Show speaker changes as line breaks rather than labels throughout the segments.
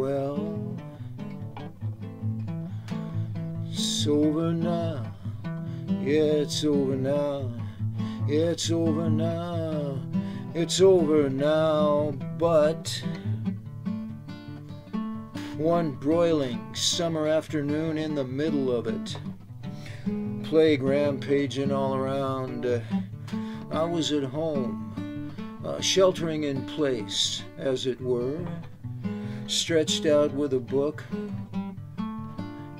well. It's over now. Yeah, it's over now. Yeah, it's over now. It's over now, but one broiling summer afternoon in the middle of it, plague rampaging all around, I was at home, uh, sheltering in place, as it were, stretched out with a book.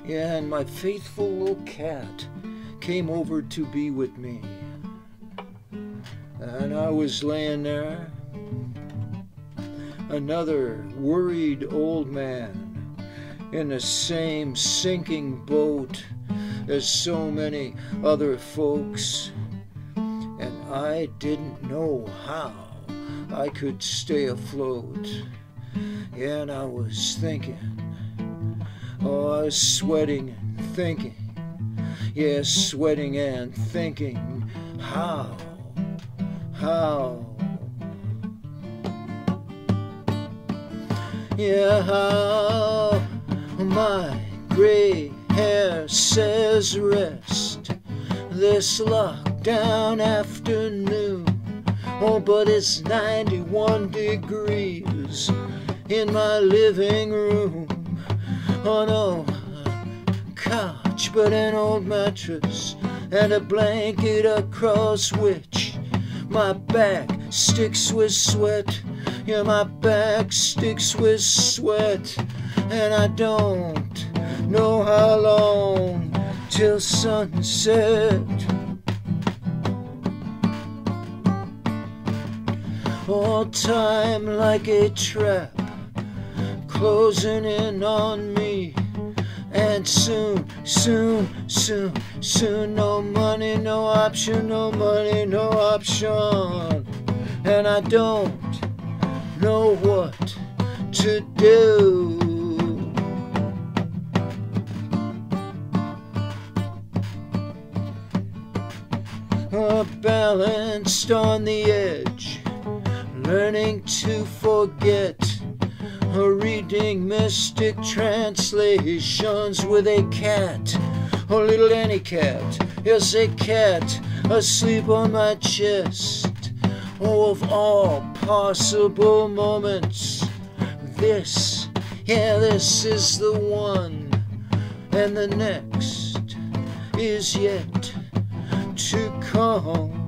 And my faithful little cat came over to be with me. And I was laying there, another worried old man in the same sinking boat as so many other folks. And I didn't know how I could stay afloat. And I was thinking, oh, I was sweating and thinking, yeah, sweating and thinking, how? how. Yeah, how my gray hair says rest this lockdown afternoon. Oh, but it's 91 degrees in my living room. Oh no, couch, but an old mattress and a blanket across which my back sticks with sweat. Yeah, my back sticks with sweat. And I don't know how long till sunset. All time like a trap closing in on me. And soon, soon, soon, soon, no money, no option, no money, no option. And I don't know what to do. Balanced on the edge, learning to forget. Reading mystic translations with a cat, a little Annie cat, yes, a cat. Asleep on my chest. Oh, of all possible moments, this, yeah, this is the one, and the next is yet to come.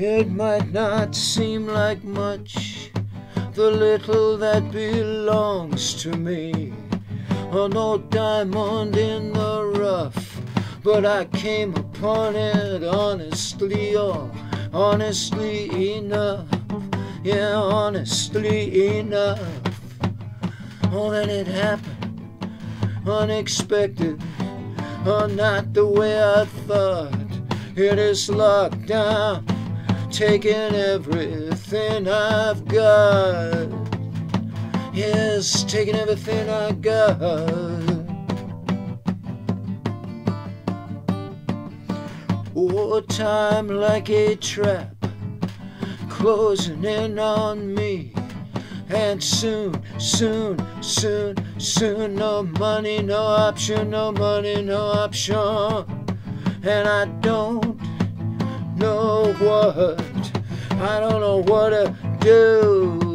It might not seem like much, the little that belongs to me. Oh, no diamond in the rough, but I came upon it honestly, oh, honestly enough. Yeah, honestly enough. Oh, then it happened, unexpected, oh, not the way I thought. It is locked down taking everything I've got. Yes, taking everything I got. Oh, time like a trap closing in on me. And soon, soon, soon, soon, no money, no option, no money, no option. And I don't know what, I don't know what to do.